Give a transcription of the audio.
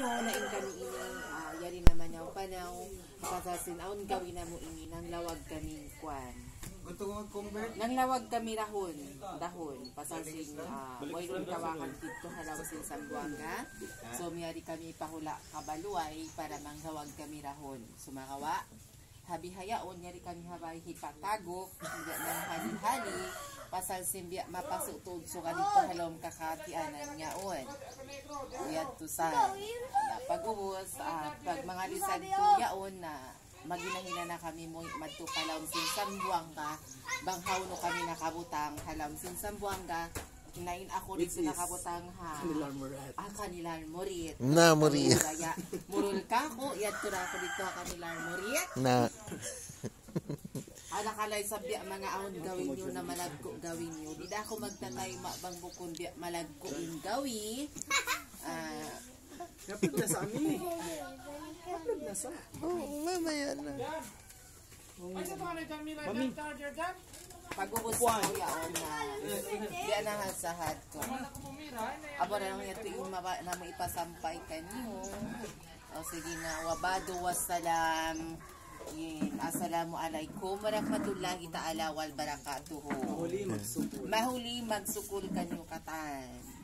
nyo na in kami ini ah, yari naman yung panaw pasasin aon gawin na mo ini nang lawag kami kwan. Gusto ko mag-convert. nang lawag kami rahon dahon pasasin uh, boy ron kawakan dito halaw sin Sambuanga so miyari kami pahula kabaluay para manghawag kami rahon. Sumakawa habi hayaon yari kami habay hipatagok hindi nang hali-hali. Pasal simbya mapasutod so ganito halom kakatianan nga on Uyat to sa pag-ubos at pag mga lisag to yaon na maginahina na kami mo madto kalawom sin sambuanga. Banghaw no kami nakabutang halawom sin sambuanga kinain ako dito Which is nakabutang ha Kanilang Murat. ah kanilang murit Na. Kaya, murul ka ko iyat to na ako dito kanilang murit Na, Ala kalay sabi mga ahon gawin nyo na malagko gawin nyo. Di ako magtatay mabang bukon biya malagko in gawi. Ah, Kapag na sa amin. Kapag na sa. oh, mamaya na. pag-ubos ko yaon na di na hasahad ko. Abo na lang ito yung na maipasampay kanyo. O sige na, wabado wassalam. Yin, assalamu alaikum warahmatullahi ta'ala wal barakatuhu. Huli magsupol. Mahuli magsukul kanyo katan.